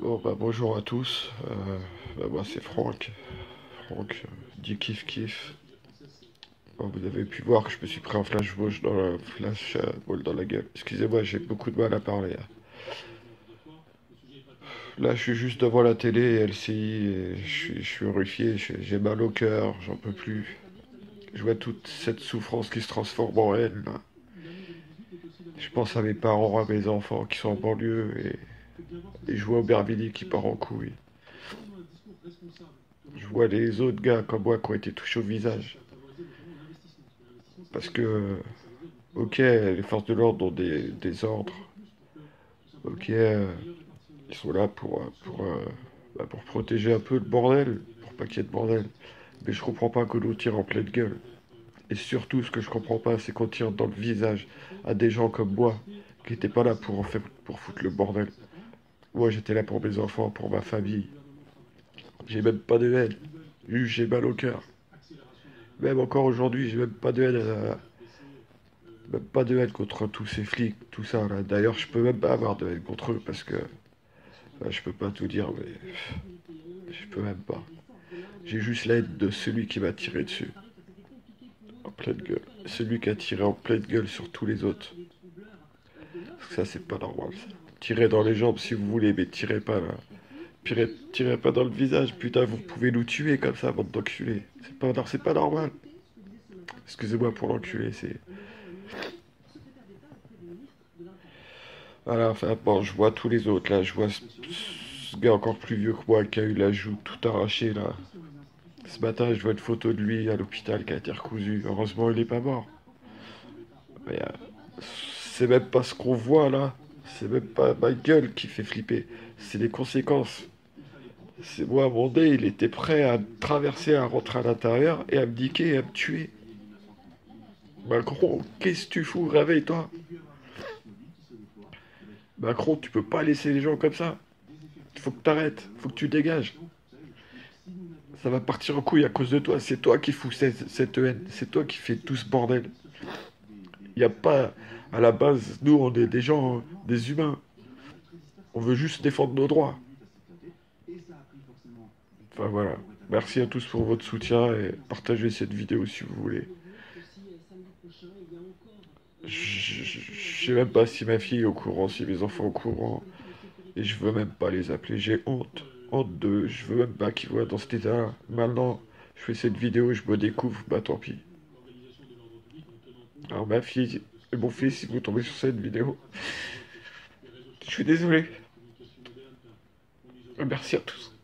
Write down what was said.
Bon bah bonjour à tous, euh, bah, moi c'est Franck, Franck euh, dit kiff kiff. Vous avez pu voir que je me suis pris un flash ball dans la flash euh, ball dans la gueule. Excusez-moi, j'ai beaucoup de mal à parler. hein. Là, je suis juste devant la télé LCI et je suis, je suis horrifié, j'ai mal au cœur, j'en peux plus. Je vois toute cette souffrance qui se transforme en haine. Je pense à mes parents, à mes enfants qui sont en banlieue et, et je vois Aubervilliers qui part en couille. Je vois les autres gars comme moi qui ont été touchés au visage. Parce que, ok, les forces de l'ordre ont des, ordres. Ok, ils sont là pour, pour, euh, bah, pour protéger un peu le bordel, pour pas qu'il y ait de bordel. Mais je comprends pas que l'on tire en pleine gueule. Et surtout, ce que je comprends pas, c'est qu'on tire dans le visage à des gens comme moi, qui étaient pas là pour pour foutre le bordel. Moi, j'étais là pour mes enfants, pour ma famille. J'ai même pas de haine. J'ai mal au cœur. Même encore aujourd'hui, j'ai même pas de haine, à- même pas de haine contre tous ces flics, tout ça là. D'ailleurs, je peux même pas avoir de haine contre eux parce que je peux pas tout dire, mais je peux même pas. J'ai juste la haine de celui qui m'a tiré dessus, en pleine gueule. Celui qui a tiré en pleine gueule sur tous les autres. Parce que ça, c'est pas normal. Ça. Tirez dans les jambes si vous voulez, mais tirez pas là. Tirez, pas dans le visage, putain, vous pouvez nous tuer comme ça, bande d'enculés. C'est pas, normal. Excusez-moi pour l'enculé, c'est. Voilà, enfin, bon, je vois tous les autres là. Je vois ce, gars encore plus vieux que moi qui a eu la joue tout arrachée là. Ce matin, je vois une photo de lui à l'hôpital qui a été recousu. Heureusement, il est pas mort. Mais euh, c'est même pas ce qu'on voit là. C'est même pas ma gueule qui fait flipper. C'est les conséquences. C'est moi, mon nez, il était prêt à traverser, à rentrer à l'intérieur et à me niquer et à me tuer. Macron, qu'est-ce que tu fous? Réveille-toi. Macron, tu peux pas laisser les gens comme ça. Faut que t'arrêtes. Faut que tu dégages. Ça va partir en couille à cause de toi. C'est toi qui fous cette, cette haine. C'est toi qui fais tout ce bordel. Il n'y a pas, à la base, nous, on est des gens, des humains. On veut juste défendre nos droits. Enfin voilà. Merci à tous pour votre soutien et partagez cette vidéo si vous voulez. Je sais même pas si ma fille est au courant, si mes enfants sont au courant. Et je veux même pas les appeler. J'ai honte. Honte d'eux. Je veux même pas qu'ils voient dans cet état. Maintenant, je fais cette vidéo je me découvre. Bah tant pis. Alors ma fille et mon fils, si vous tombez sur cette vidéo, je suis désolé. Merci à tous.